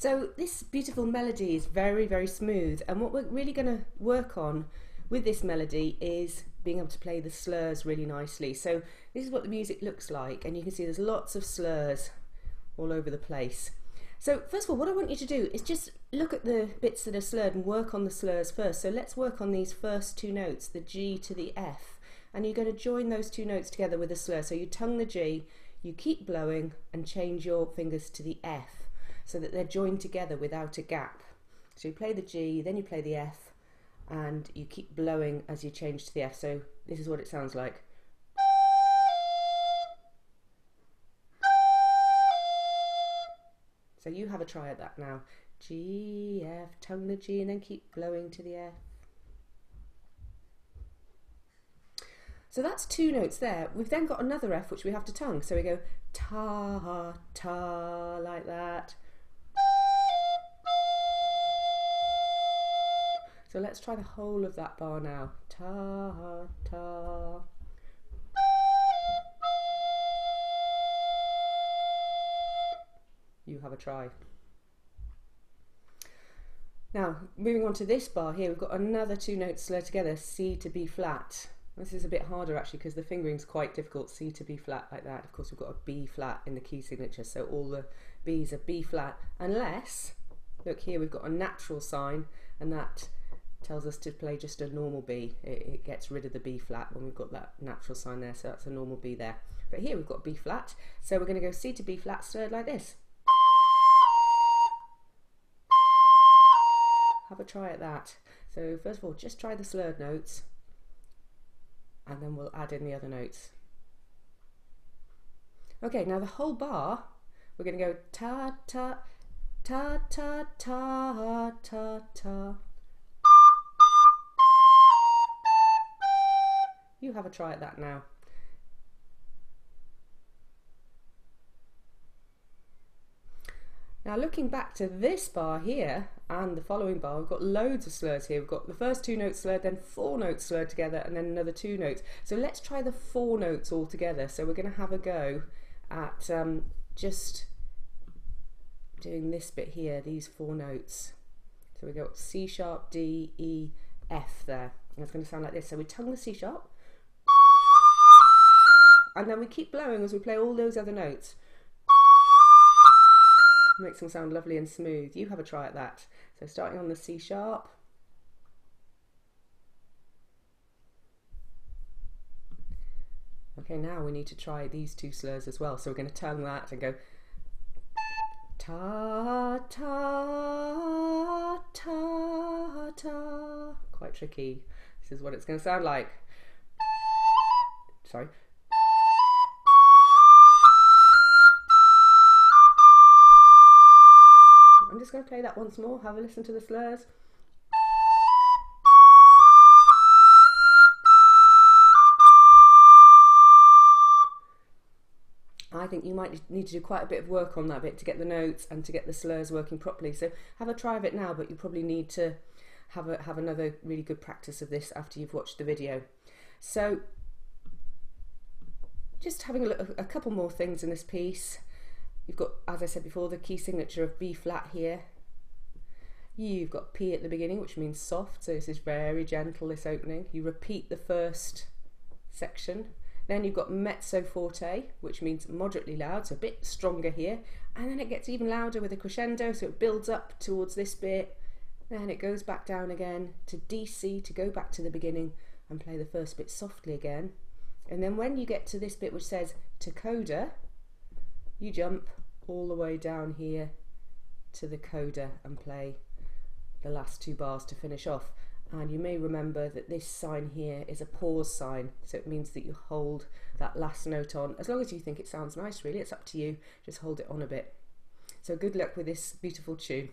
So this beautiful melody is very, very smooth and what we're really going to work on with this melody is being able to play the slurs really nicely. So this is what the music looks like and you can see there's lots of slurs all over the place. So first of all, what I want you to do is just look at the bits that are slurred and work on the slurs first. So let's work on these first two notes, the G to the F. And you're going to join those two notes together with a slur. So you tongue the G, you keep blowing and change your fingers to the F so that they're joined together without a gap. So you play the G, then you play the F, and you keep blowing as you change to the F. So this is what it sounds like. So you have a try at that now. G, F, tongue the G and then keep blowing to the F. So that's two notes there. We've then got another F which we have to tongue. So we go ta, ta, like that. So let's try the whole of that bar now. Ta, ta. You have a try. Now, moving on to this bar here, we've got another two notes slurred together, C to B flat. This is a bit harder actually because the fingering's quite difficult, C to B flat like that. Of course, we've got a B flat in the key signature, so all the B's are B flat, unless, look here, we've got a natural sign, and that tells us to play just a normal B. It, it, gets rid of the B flat when we've got that natural sign there, so that's a normal B there. But here we've got B flat, so we're going to go C to B flat slurred like this. Have a try at that. So first of all, just try the slurred notes, and then we'll add in the other notes. Okay, now the whole bar, we're going to go ta ta ta ta ta ta ta You have a try at that now. Now looking back to this bar here and the following bar, we've got loads of slurs here. We've got the first two notes slurred, then four notes slurred together, and then another two notes. So let's try the four notes all together. So we're going to have a go at um, just doing this bit here, these four notes. So we got C sharp, D, E, F there. And it's going to sound like this. So we tongue the C sharp, and then we keep blowing as we play all those other notes. Makes them sound lovely and smooth. You have a try at that. So starting on the C sharp. Okay, now we need to try these two slurs as well. So we're going to tongue that and go ta ta ta ta. Quite tricky. This is what it's going to sound like. Sorry. Just going to play that once more. Have a listen to the slurs. I think you might need to do quite a bit of work on that bit to get the notes and to get the slurs working properly. So have a try of it now, but you probably need to have a, have another really good practice of this after you've watched the video. So just having a, look, a couple more things in this piece. You've got, as I said before, the key signature of B flat here. You've got P at the beginning, which means soft, so this is very gentle, this opening. You repeat the first section. Then you've got mezzo forte, which means moderately loud, so a bit stronger here. And then it gets even louder with a crescendo, so it builds up towards this bit. Then it goes back down again to DC to go back to the beginning and play the first bit softly again. And then when you get to this bit which says to coda, you jump all the way down here to the coda and play the last two bars to finish off. And you may remember that this sign here is a pause sign, so it means that you hold that last note on. As long as you think it sounds nice, really, it's up to you. Just hold it on a bit. So good luck with this beautiful tune.